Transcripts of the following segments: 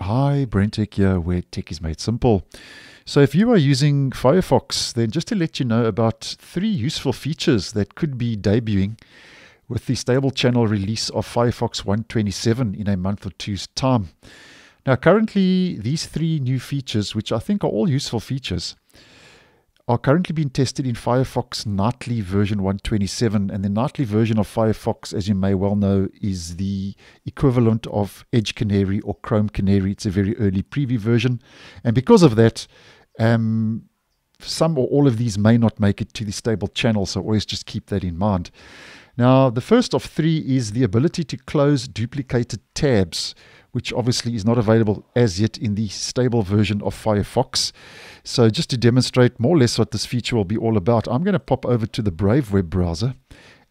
Hi, BrenTech here, where tech is made simple. So, if you are using Firefox, then just to let you know about three useful features that could be debuting with the stable channel release of Firefox 127 in a month or two's time. Now, currently, these three new features, which I think are all useful features, are currently being tested in Firefox Nightly version 127. And the Nightly version of Firefox, as you may well know, is the equivalent of Edge Canary or Chrome Canary. It's a very early preview version. And because of that, um, some or all of these may not make it to the stable channel. So always just keep that in mind. Now, the first of three is the ability to close duplicated tabs which obviously is not available as yet in the stable version of Firefox. So just to demonstrate more or less what this feature will be all about, I'm going to pop over to the Brave web browser.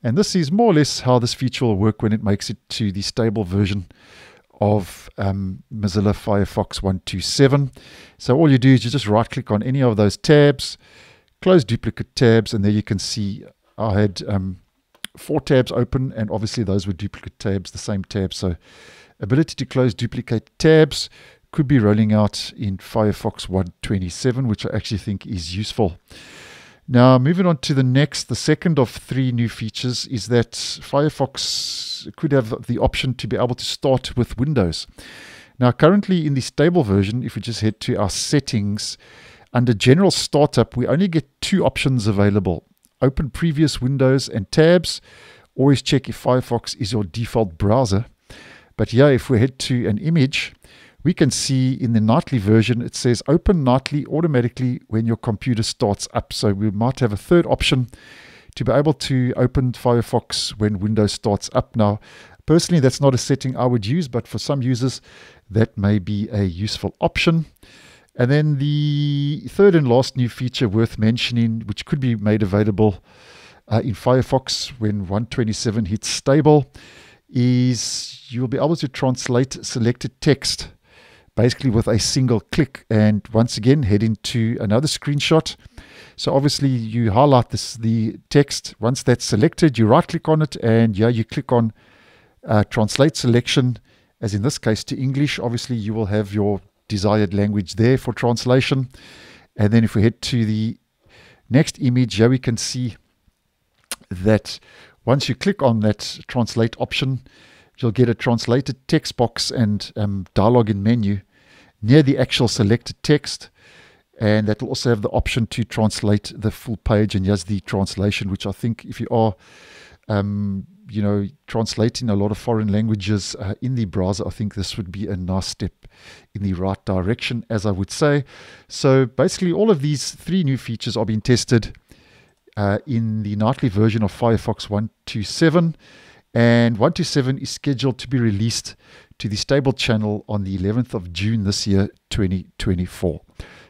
And this is more or less how this feature will work when it makes it to the stable version of um, Mozilla Firefox 127. So all you do is you just right click on any of those tabs, close duplicate tabs, and there you can see I had um, four tabs open, and obviously those were duplicate tabs, the same tab. So Ability to close duplicate tabs could be rolling out in Firefox 127, which I actually think is useful. Now, moving on to the next, the second of three new features is that Firefox could have the option to be able to start with Windows. Now, currently in the stable version, if we just head to our settings, under General Startup, we only get two options available open previous windows and tabs. Always check if Firefox is your default browser. But yeah, if we head to an image, we can see in the nightly version, it says open nightly automatically when your computer starts up. So we might have a third option to be able to open Firefox when Windows starts up. Now, personally, that's not a setting I would use, but for some users, that may be a useful option. And then the third and last new feature worth mentioning, which could be made available uh, in Firefox when 127 hits stable, is you will be able to translate selected text basically with a single click. And once again, head into another screenshot. So obviously you highlight this the text. Once that's selected, you right click on it and yeah, you click on uh, translate selection, as in this case to English. Obviously you will have your desired language there for translation. And then if we head to the next image, here we can see that once you click on that translate option, you'll get a translated text box and um, dialog in menu near the actual selected text. And that will also have the option to translate the full page and yes, the translation, which I think if you are, um, you know, translating a lot of foreign languages uh, in the browser, I think this would be a nice step in the right direction, as I would say. So basically, all of these three new features are being tested uh, in the nightly version of Firefox 127. And 127 is scheduled to be released to the stable channel on the 11th of June this year, 2024.